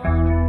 wanna